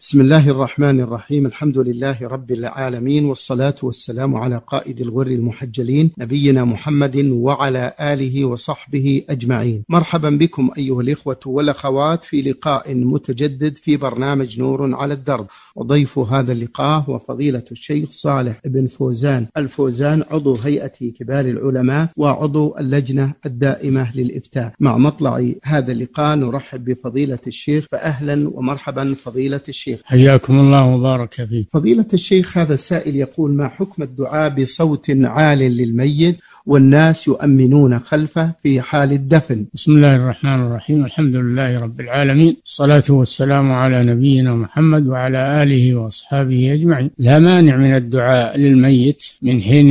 بسم الله الرحمن الرحيم الحمد لله رب العالمين والصلاة والسلام على قائد الغر المحجلين نبينا محمد وعلى آله وصحبه أجمعين مرحبا بكم أيها الإخوة والأخوات في لقاء متجدد في برنامج نور على الدرب وضيف هذا اللقاء هو فضيلة الشيخ صالح بن فوزان الفوزان عضو هيئة كبار العلماء وعضو اللجنة الدائمة للإفتاء مع مطلع هذا اللقاء نرحب بفضيلة الشيخ فأهلا ومرحبا فضيلة الشيخ حياكم الله وبارك فيك فضيلة الشيخ هذا السائل يقول ما حكم الدعاء بصوت عال للميت والناس يؤمنون خلفه في حال الدفن؟ بسم الله الرحمن الرحيم. الحمد لله رب العالمين. الصلاة والسلام على نبينا محمد وعلى آله وأصحابه أجمعين. لا مانع من الدعاء للميت من حين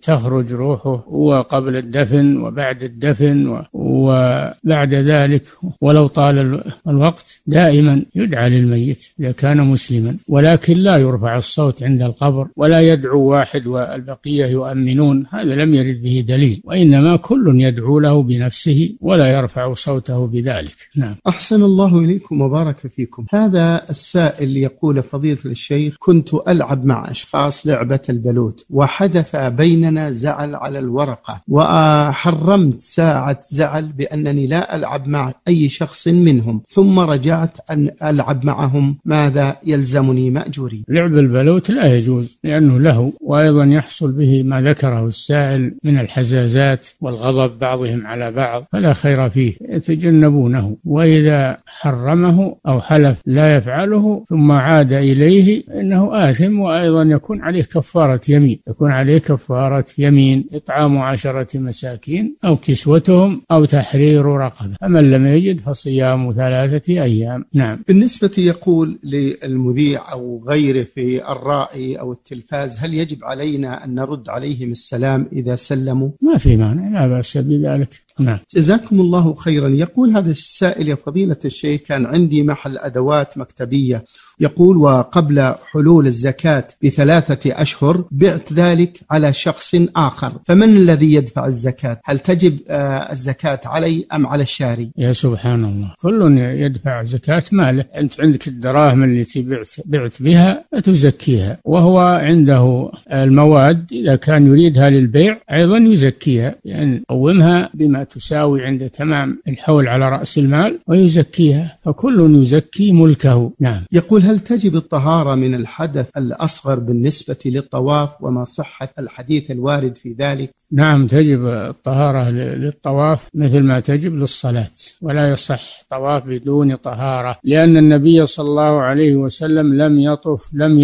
تخرج روحه وقبل الدفن وبعد الدفن وبعد ذلك ولو طال الوقت دائما يدعى للميت. إذا كان مسلما ولكن لا يرفع الصوت عند القبر ولا يدعو واحد والبقية يؤمنون هذا لم يرد به دليل وإنما كل يدعو له بنفسه ولا يرفع صوته بذلك. نعم. أحسن الله إليكم وبارك فيكم. هذا السائل يقول فضيلة الشيخ كنت ألعب مع أشخاص لعبة البلوت وحدث بيننا زعل على الورقة وحرمت ساعة زعل بأنني لا ألعب مع أي شخص منهم ثم رجعت أن ألعب معهم. ماذا يلزمني مأجوري؟ لعب البلوت لا يجوز لأنه له وأيضا يحصل به ما ذكره السائل من الحزازات والغضب بعضهم على بعض فلا خير فيه يتجنبونه. وإذا حرمه أو حلف لا يفعله ثم عاد إليه إنه آثم وأيضا يكون عليه كفارة يمين. يكون عليه كفارة يمين إطعام عشرة مساكين أو كسوتهم أو تحرير رقبة. فمن لم يجد فصيام ثلاثة أيام. نعم. بالنسبة يقول للمذيع أو غيره في الرائي أو التلفاز هل يجب علينا أن نرد عليهم السلام إذا سلموا؟ ما في مانع لا بأس بذلك. نعم. جزاكم الله خيرا. يقول هذا السائل يا فضيلة الشيخ كان عندي محل أدوات مكتبية. يقول وقبل حلول الزكاة بثلاثة أشهر بعت ذلك على شخص آخر. فمن الذي يدفع الزكاة؟ هل تجب الزكاة علي أم على الشاري؟ يا سبحان الله. كل يدفع زكاة ماله. أنت عندك الدراهم التي بعت, بعت بها فتزكيها وهو عنده المواد إذا كان يريدها للبيع أيضا يزكيها. يعني قومها بما تساوي عند تمام الحول على رأس المال ويزكيها فكل يزكي ملكه. نعم. يقول هل تجب الطهارة من الحدث الأصغر بالنسبة للطواف وما صحة الحديث الوارد في ذلك؟ نعم تجب الطهارة للطواف مثل ما تجب للصلاة ولا يصح طواف بدون طهارة لأن النبي صلى الله عليه وسلم لم يطف لم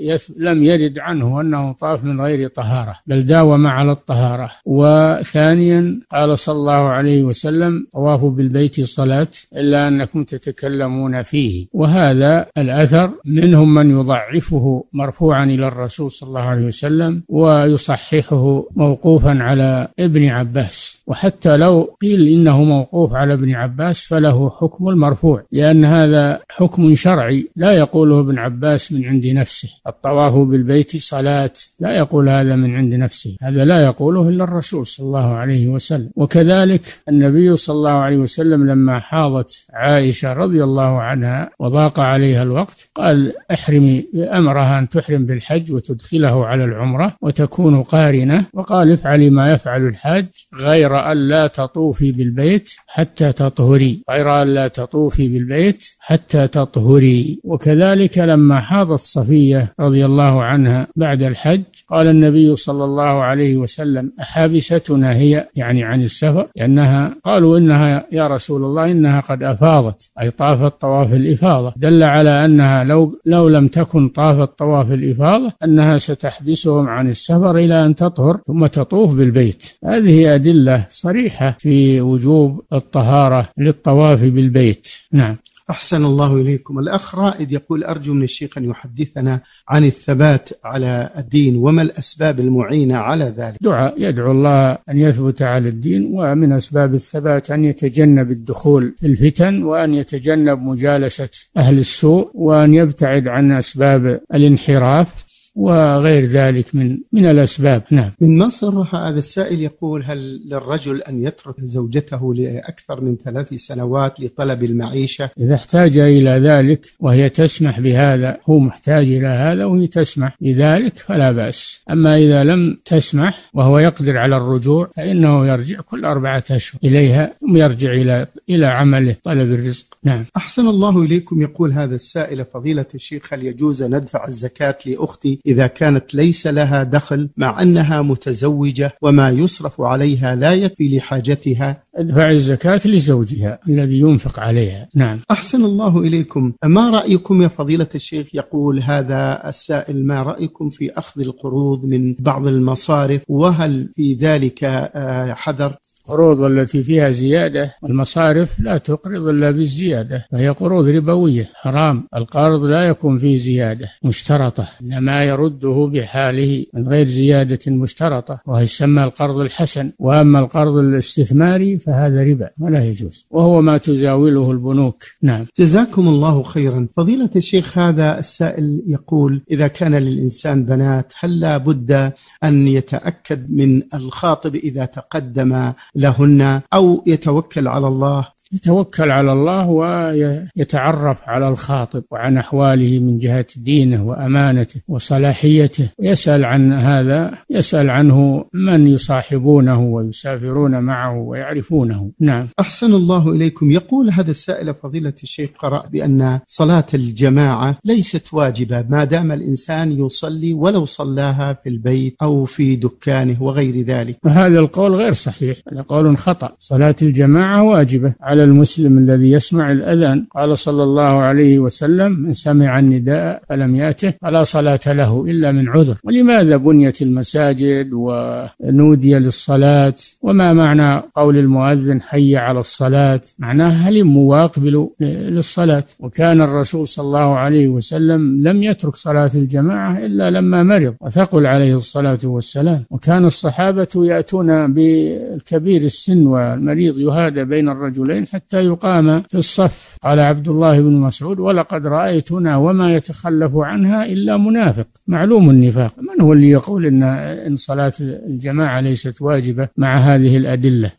يث لم يرد عنه أنه طاف من غير طهارة بل داوم على الطهارة. وثانيا قال صلى الله عليه وسلم طواف بالبيت صلاة إلا أنكم تتكلمون فيه. وهذا الأثر منهم من يضعفه مرفوعا إلى الرسول صلى الله عليه وسلم ويصححه موقوفا على ابن عباس. وحتى لو قيل إنه موقوف على ابن عباس فله حكم المرفوع لأن هذا حكم شرعي لا يقوله ابن عباس من عند نفسه. الطواف بالبيت صلاة لا يقول هذا من عند نفسه هذا لا يقوله إلا الرسول صلى الله عليه وسلم. وكذلك النبي صلى الله عليه وسلم لما حاضت عائشة رضي الله عنها وضاق عليها الوقت قال احرمي أمرها أن تحرم بالحج وتدخله على العمرة وتكون قارنة وقال افعلي ما يفعل الحاج غير أن لا تطوفي بالبيت حتى تطهري غير أن لا تطوفي بالبيت حتى تطهري. وكذلك لما حاضت صفية رضي الله عنها بعد الحج قال النبي صلى الله عليه وسلم أحابستنا هي يعني عن السفر لأنها قالوا إنها يا رسول الله إنها قد أفاضت أي طافت طواف الإفاضة. دل على أنها لو لو لم تكن طافت طواف الإفاضة أنها ستحبسهم عن السفر إلى أن تطهر ثم تطوف بالبيت. هذه أدلة صريحة في وجوب الطهارة للطواف بالبيت. نعم. أحسن الله إليكم. الأخ رائد يقول أرجو من الشيخ أن يحدثنا عن الثبات على الدين وما الأسباب المعينة على ذلك. دعاء. يدعو الله أن يثبت على الدين ومن أسباب الثبات أن يتجنب الدخول في الفتن وأن يتجنب مجالسة أهل السوء وأن يبتعد عن أسباب الانحراف. وغير ذلك من من الأسباب نعم من مصر هذا السائل يقول هل للرجل أن يترك زوجته لأكثر من ثلاث سنوات لطلب المعيشة؟ إذا احتاج إلى ذلك وهي تسمح بهذا هو محتاج إلى هذا وهي تسمح بذلك فلا بأس، أما إذا لم تسمح وهو يقدر على الرجوع فإنه يرجع كل أربعة أشهر إليها ثم يرجع إلى إلى عمله طلب الرزق، نعم. أحسن الله إليكم يقول هذا السائل فضيلة الشيخ هل يجوز ندفع الزكاة لأختي إذا كانت ليس لها دخل مع أنها متزوجة وما يصرف عليها لا يكفي لحاجتها. أدفع الزكاة لزوجها الذي ينفق عليها. نعم. أحسن الله إليكم. ما رأيكم يا فضيلة الشيخ؟ يقول هذا السائل ما رأيكم في أخذ القروض من بعض المصارف؟ وهل في ذلك آه، حذر؟ القروض التي فيها زيادة المصارف لا تقرض إلا بالزيادة فهي قروض ربوية حرام. القرض لا يكون فيه زيادة مشترطة إنما يرده بحاله من غير زيادة مشترطة وهي يسمى القرض الحسن. وأما القرض الاستثماري فهذا ربا ولا يجوز وهو ما تزاوله البنوك. نعم. جزاكم الله خيرا. فضيلة الشيخ هذا السائل يقول إذا كان للإنسان بنات هل لا بد أن يتأكد من الخاطب إذا تقدم لهن أو يتوكل على الله يتوكل على الله ويتعرف على الخاطب وعن أحواله من جهة دينه وأمانته وصلاحيته. ويسال عن هذا يسأل عنه من يصاحبونه ويسافرون معه ويعرفونه. نعم. أحسن الله إليكم. يقول هذا السائل فضيلة الشيخ قرأ بأن صلاة الجماعة ليست واجبة ما دام الإنسان يصلي ولو صلاها في البيت أو في دكانه وغير ذلك. وهذا القول غير صحيح. هذا قول خطأ. صلاة الجماعة واجبة على على المسلم الذي يسمع الأذان. قال صلى الله عليه وسلم من سمع النداء فلم يأته فلا صلاة له إلا من عذر. ولماذا بنيت المساجد ونودي للصلاة؟ وما معنى قول المؤذن حي على الصلاة؟ معناه هلموا واقبلوا للصلاة؟ وكان الرسول صلى الله عليه وسلم لم يترك صلاة الجماعة إلا لما مرض وثقل عليه الصلاة والسلام. وكان الصحابة يأتون بالكبير السن والمريض يهادى بين الرجلين حتى يقام في الصف. قال عبد الله بن مسعود ولقد رأيتنا وما يتخلف عنها إلا منافق. معلوم النفاق. من هو اللي يقول إن إن صلاة الجماعة ليست واجبة مع هذه الأدلة؟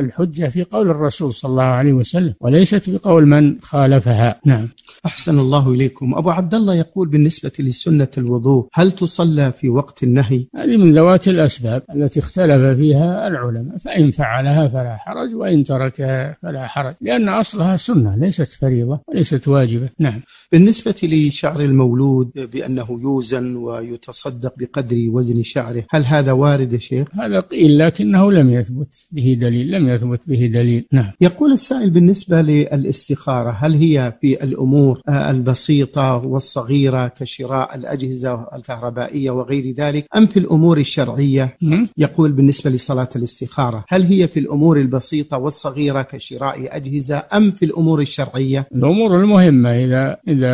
الحجة في قول الرسول صلى الله عليه وسلم وليست بقول من خالفها. نعم. أحسن الله إليكم. أبو عبد الله يقول بالنسبة لسنة الوضوء هل تصلى في وقت النهي؟ هذه من ذوات الأسباب التي اختلف فيها العلماء. فإن فعلها فلا حرج وإن تركها فلا حرج لأن أصلها سنة ليست فريضة وليست واجبة. نعم. بالنسبة لشعر المولود بأنه يوزن ويتصدق بقدر وزن شعره هل هذا وارد يا شيخ؟ هذا قيل لكنه لم يثبت به دليل لم يثبت به دليل. نعم. يقول السائل بالنسبة للاستخارة هل هي في الأمور الأمور البسيطة والصغيرة كشراء الأجهزة الكهربائية وغير ذلك أم في الأمور الشرعية؟ يقول بالنسبة لصلاة الاستخارة، هل هي في الأمور البسيطة والصغيرة كشراء أجهزة أم في الأمور الشرعية؟ الأمور المهمة إذا إذا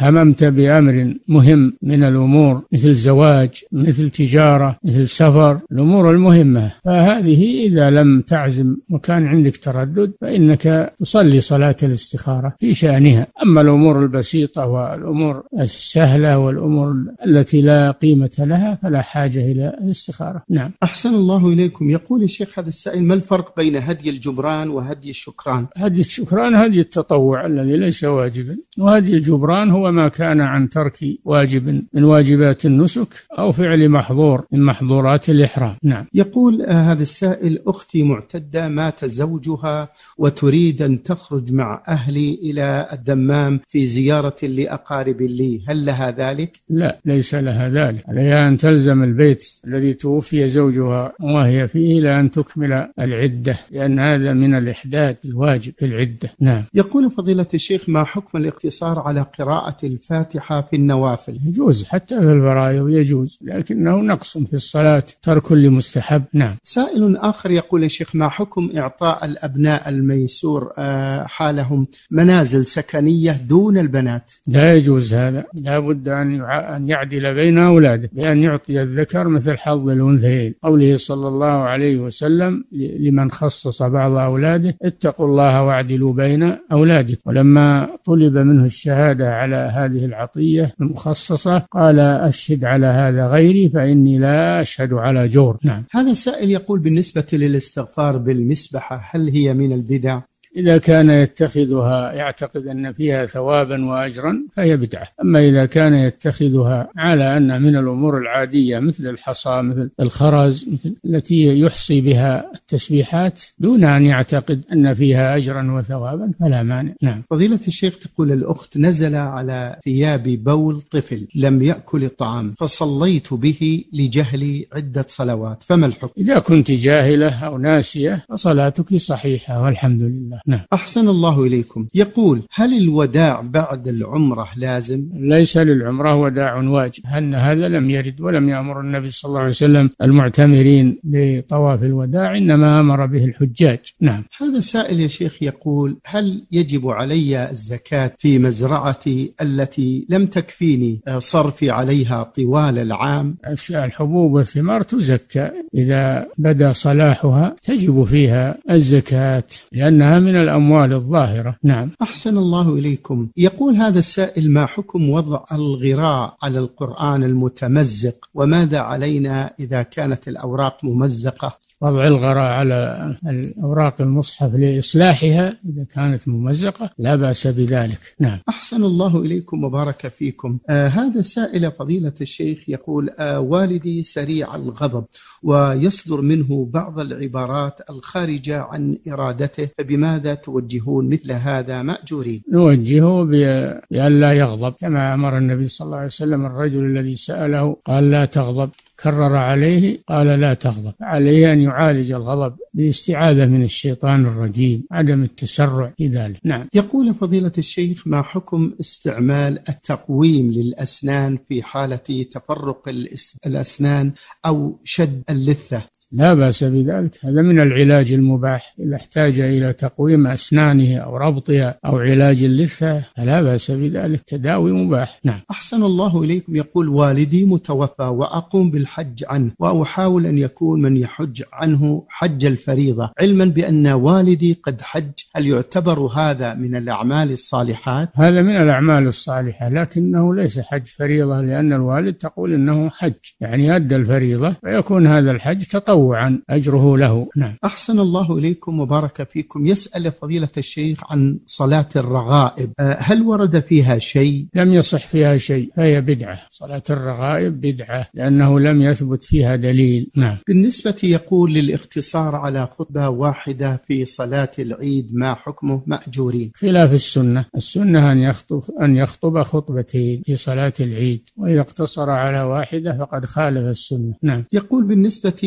هممت بأمر مهم من الأمور مثل زواج، مثل تجارة، مثل سفر، الأمور المهمة، فهذه إذا لم تعزم وكان عندك تردد فإنك تصلي صلاة الاستخارة في شأنها، أما أما الأمور البسيطة والأمور السهلة والأمور التي لا قيمة لها فلا حاجة إلى الاستخارة. نعم. أحسن الله إليكم. يقول الشيخ هذا السائل ما الفرق بين هدي الجبران وهدي الشكران؟ هدي الشكران هدي التطوع الذي ليس واجبا وهدي الجبران هو ما كان عن ترك واجب من واجبات النسك أو فعل محظور من محظورات الإحرام. نعم. يقول هذا السائل أختي معتدة مات زوجها وتريد أن تخرج مع أهلي إلى الدمام العام في زيارة لأقارب لي. هل لها ذلك؟ لا ليس لها ذلك. عليها أن تلزم البيت الذي توفي زوجها وهي فيه إلى أن تكمل العدة لأن هذا من الإحداد الواجب في العدة. نعم. يقول فضيلة الشيخ ما حكم الاقتصار على قراءة الفاتحة في النوافل؟ يجوز حتى في الفرائض يجوز لكنه نقص في الصلاة ترك لمستحب. نعم. سائل آخر يقول يا شيخ ما حكم إعطاء الأبناء الميسور آه، حالهم منازل سكنية دون البنات. لا يجوز هذا. لا بد أن يع- أن يعدل بين أولاده بأن يعطي الذكر مثل حظ الأنثيين. قوله صلى الله عليه وسلم لمن خصص بعض أولاده اتقوا الله واعدلوا بين أولادكم. ولما طلب منه الشهادة على هذه العطية المخصصة قال أشهد على هذا غيري فإني لا أشهد على جور. نعم. هذا السائل يقول بالنسبة للاستغفار بالمسبحة هل هي من البدع؟ إذا كان يتخذها يعتقد أن فيها ثوابا وأجرا فهي بدعة. أما إذا كان يتخذها على أن من الأمور العادية مثل الحصى مثل الخرز مثل التي يحصي بها التسبيحات دون أن يعتقد أن فيها أجرا وثوابا فلا مانع. نعم. فضيلة الشيخ تقول الأخت نزل على ثياب بول طفل لم يأكل الطعام فصليت به لجهلي عدة صلوات فما الحكم؟ إذا كنت جاهلة أو ناسية فصلاتك صحيحة والحمد لله. نعم. أحسن الله إليكم. يقول هل الوداع بعد العمرة لازم؟ ليس للعمرة وداع واجب. أن هذا لم يرد ولم يأمر النبي صلى الله عليه وسلم المعتمرين بطواف الوداع إنما أمر به الحجاج. نعم. هذا سائل يا شيخ يقول هل يجب علي الزكاة في مزرعتي التي لم تكفيني صرفي عليها طوال العام؟ الحبوب والثمار تزكى. إذا بدا صلاحها تجب فيها الزكاة لأنها من الأموال الظاهرة. نعم. أحسن الله إليكم. يقول هذا السائل ما حكم وضع الغراء على القرآن المتمزق؟ وماذا علينا إذا كانت الأوراق ممزقة؟ وضع الغراء على الأوراق المصحف لإصلاحها إذا كانت ممزقة لا بأس بذلك. نعم. أحسن الله إليكم وبارك فيكم. آه هذا سائل فضيلة الشيخ يقول آه والدي سريع الغضب ويصدر منه بعض العبارات الخارجة عن إرادته فبماذا توجهون مثل هذا مأجورين؟ نوجهه بأن لا يغضب. كما أمر النبي صلى الله عليه وسلم الرجل الذي سأله قال لا تغضب. كرر عليه قال لا تغضب. عليه أن يعالج الغضب بالاستعاذة من الشيطان الرجيم عدم التسرع في ذلك. نعم. يقول فضيلة الشيخ ما حكم استعمال التقويم للأسنان في حالة تفرق الأس- الأسنان أو شد اللثة؟ لا بأس بذلك. هذا من العلاج المباح. إذا احتاج إلى تقويم أسنانه أو ربطها أو علاج اللثة فلا بأس بذلك. تداوي مباح. نعم. أحسن الله إليكم. يقول والدي متوفى وأقوم بالحج عنه وأحاول أن يكون من يحج عنه حج الفريضة علما بأن والدي قد حج. هل يعتبر هذا من الأعمال الصالحات؟ هذا من الأعمال الصالحة لكنه ليس حج فريضة لأن الوالد تقول إنه حج يعني أدى الفريضة فيكون هذا الحج تطوعا أجره له. نعم. أحسن الله إليكم وبارك فيكم. يسأل فضيلة الشيخ عن صلاة الرغائب. آه، هل ورد فيها شيء؟ لم يصح فيها شيء. فهي بدعة. صلاة الرغائب بدعة لأنه لم يثبت فيها دليل. نعم. بالنسبة يقول للاختصار على خطبة واحدة في صلاة العيد ما حكمه؟ مأجورين. خلاف السنة. السنة أن يخطب أن يخطب خطبتين في صلاة العيد وإذا اقتصر على واحدة فقد خالف السنة. نعم. يقول بالنسبة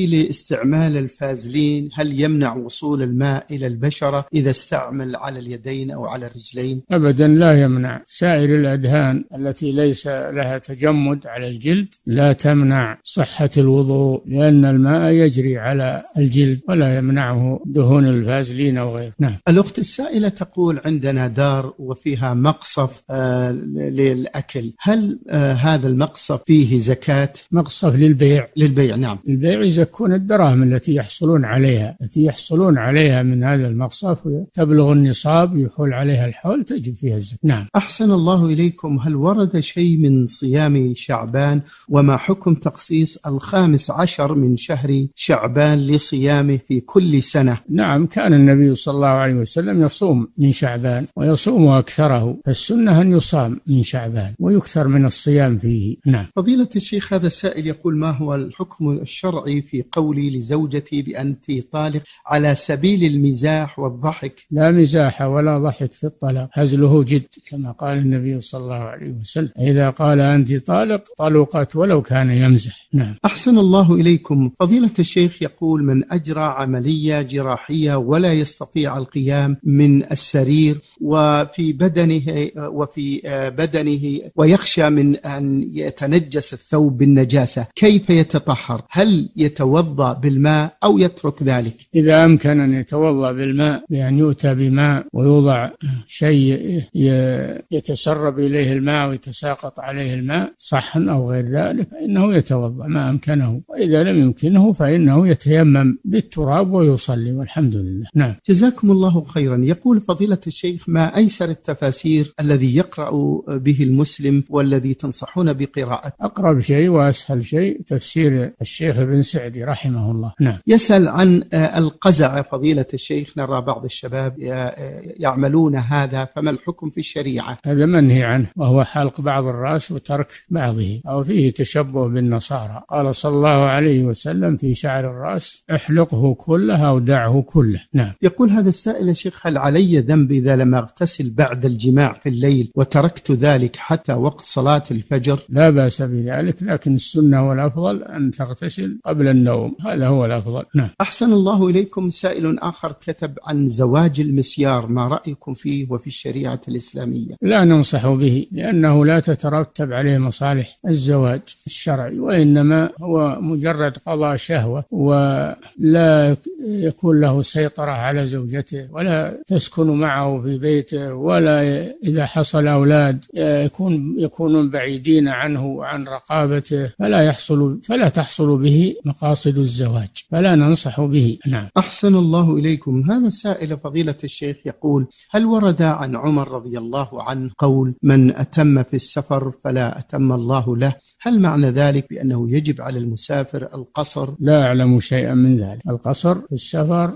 لاستعمال الفازلين هل يمنع وصول الماء إلى البشرة إذا استعمل على اليدين أو على الرجلين؟ أبدا لا يمنع. سائر الأدهان التي ليس لها تجمد على الجلد لا تمنع صحة الوضوء لأن الماء يجري على الجلد ولا يمنعه دهون الفازلين أو غيره. نعم. الأخت السائلة تقول عندنا دار وفيها مقصف آه للأكل. هل آه هذا المقصف فيه زكاة؟ مقصف للبيع. للبيع نعم. البيع يزكون الدراهم التي يحصلون عليها التي يحصلون عليها من هذا المقصف تبلغ النصاب يحول عليها الحول تجب فيها الزكاة. نعم. أحسن الله إليكم. هل ورد شيء من صيام شعبان؟ وما حكم تخصيص الخامس عشر من شهر شعبان لصيامه في كل سنة؟ نعم كان النبي صلى الله عليه وسلم يصوم من شعبان ويصوم أكثره فالسنة أن يصام من شعبان ويكثر من الصيام فيه. نعم. فضيلة الشيخ هذا السائل يقول ما هو الحكم الشرعي في قول قولي لزوجتي بأنت طالق على سبيل المزاح والضحك. لا مزاح ولا ضحك في الطلاق. هزله جد كما قال النبي صلى الله عليه وسلم. إذا قال أنت طالق طلقت ولو كان يمزح. نعم. أحسن الله إليكم. فضيلة الشيخ يقول من أجرى عملية جراحية ولا يستطيع القيام من السرير وفي بدنه وفي بدنه ويخشى من أن يتنجس الثوب بالنجاسة. كيف يتطهر؟ هل يتوضأ بالماء أو يترك ذلك. إذا أمكن أن يتوضأ بالماء بأن يؤتى بماء ويوضع شيء يتسرب إليه الماء ويتساقط عليه الماء صحن أو غير ذلك فإنه يتوضأ ما أمكنه. وإذا لم يمكنه فإنه يتيمم بالتراب ويصلي والحمد لله. نعم. جزاكم الله خيرا. يقول فضيلة الشيخ ما أيسر التفاسير الذي يقرأ به المسلم والذي تنصحون بقراءته؟ أقرب شيء وأسهل شيء تفسير الشيخ ابن سعدي رحمه الله. نعم. يسأل عن القزع فضيلة الشيخ نرى بعض الشباب يعملون هذا فما الحكم في الشريعة؟ هذا منهي عنه وهو حلق بعض الرأس وترك بعضه أو فيه تشبه بالنصارى. قال صلى الله عليه وسلم في شعر الرأس احلقه كله أو دعه كله. نعم. يقول هذا السائل يا شيخ هل علي ذنب إذا لم أغتسل بعد الجماع في الليل وتركت ذلك حتى وقت صلاة الفجر؟ لا بأس بذلك لكن السنة والأفضل أن تغتسل قبل النوم. هذا هو الأفضل. نعم. أحسن الله إليكم. سائل آخر كتب عن زواج المسيار ما رأيكم فيه وفي الشريعة الإسلامية؟ لا ننصح به لأنه لا تترتب عليه مصالح الزواج الشرعي وإنما هو مجرد قضاء شهوة ولا يكون له سيطرة على زوجته ولا تسكن معه في بيته ولا إذا حصل أولاد يكون يكونون بعيدين عنه وعن رقابته فلا يحصل فلا تحصل به مقاصد الزواج. فلا ننصح به. نعم. أحسن الله إليكم. هذا سائل فضيلة الشيخ يقول هل ورد عن عمر رضي الله عنه قول من أتم في السفر فلا أتم الله له هل معنى ذلك بأنه يجب على المسافر القصر؟ لا أعلم شيئا من ذلك. القصر في السفر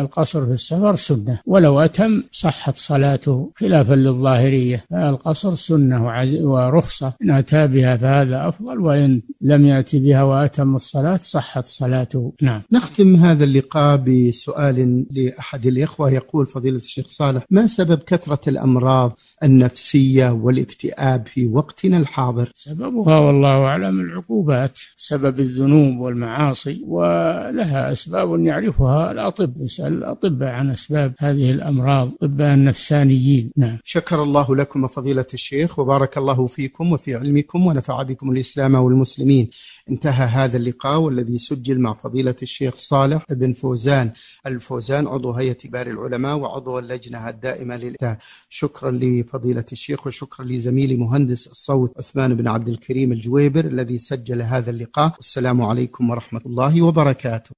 القصر في السفر سنة. ولو أتم صحت صلاته خلافا للظاهرية. القصر سنة ورخصة. إن أتى بها فهذا أفضل وإن لم يأتي بها وأتم الصلاة صحت صلاته. نعم. نختم هذا اللقاء بسؤال لأحد الإخوة. يقول فضيلة الشيخ صالح ما سبب كثرة الأمراض النفسية والاكتئاب في وقتنا الحاضر؟ سببها والله أعلم العقوبات سبب الذنوب والمعاصي ولها أسباب يعرفها الأطباء يسأل الأطباء عن أسباب هذه الأمراض أطباء النفسانيين. نعم. شكر الله لكم فضيلة الشيخ وبارك الله فيكم وفي علمكم ونفع بكم الإسلام والمسلمين. انتهى هذا اللقاء والذي سجل مع فضيلة الشيخ صالح بن فوزان. الفوزان عضو هيئة كبار العلماء وعضو اللجنة الدائمة للإفتاء. شكرا لفضيلة الشيخ وشكرا لزميلي مهندس الصوت عثمان بن عبد الكريم الجويبر الذي سجل هذا اللقاء. والسلام عليكم ورحمة الله وبركاته.